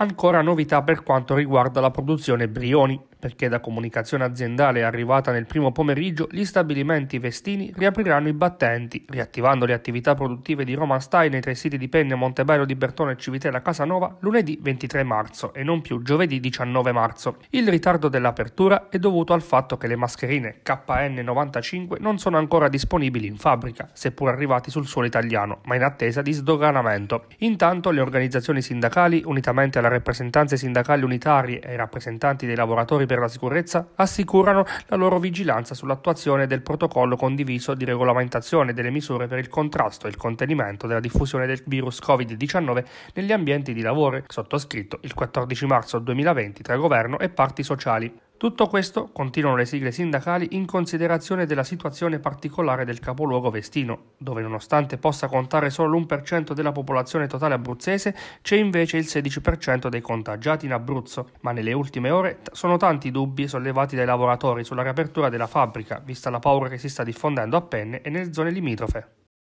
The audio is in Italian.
Ancora novità per quanto riguarda la produzione Brioni perché da comunicazione aziendale arrivata nel primo pomeriggio gli stabilimenti vestini riapriranno i battenti, riattivando le attività produttive di Roma Style nei tre siti di Penne, Montebello di Bertone e Civitella Casanova lunedì 23 marzo e non più giovedì 19 marzo. Il ritardo dell'apertura è dovuto al fatto che le mascherine KN95 non sono ancora disponibili in fabbrica, seppur arrivati sul suolo italiano, ma in attesa di sdoganamento. Intanto le organizzazioni sindacali, unitamente alle rappresentanze sindacali unitarie e ai rappresentanti dei lavoratori per la sicurezza assicurano la loro vigilanza sull'attuazione del protocollo condiviso di regolamentazione delle misure per il contrasto e il contenimento della diffusione del virus Covid-19 negli ambienti di lavoro, sottoscritto il 14 marzo 2020 tra governo e parti sociali. Tutto questo, continuano le sigle sindacali, in considerazione della situazione particolare del capoluogo vestino, dove nonostante possa contare solo l'1% della popolazione totale abruzzese, c'è invece il 16% dei contagiati in Abruzzo, ma nelle ultime ore sono tanti dubbi sollevati dai lavoratori sulla riapertura della fabbrica, vista la paura che si sta diffondendo a Penne e nelle zone limitrofe.